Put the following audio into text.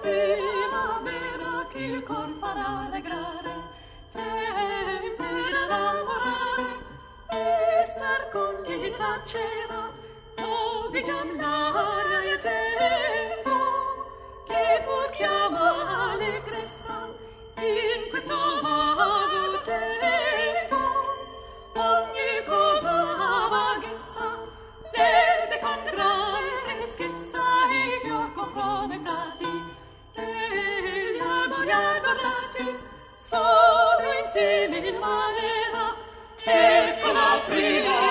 primavera che il cor farà allegrare tempera e star con di tacera dove già l'aria e te insieme in manera che la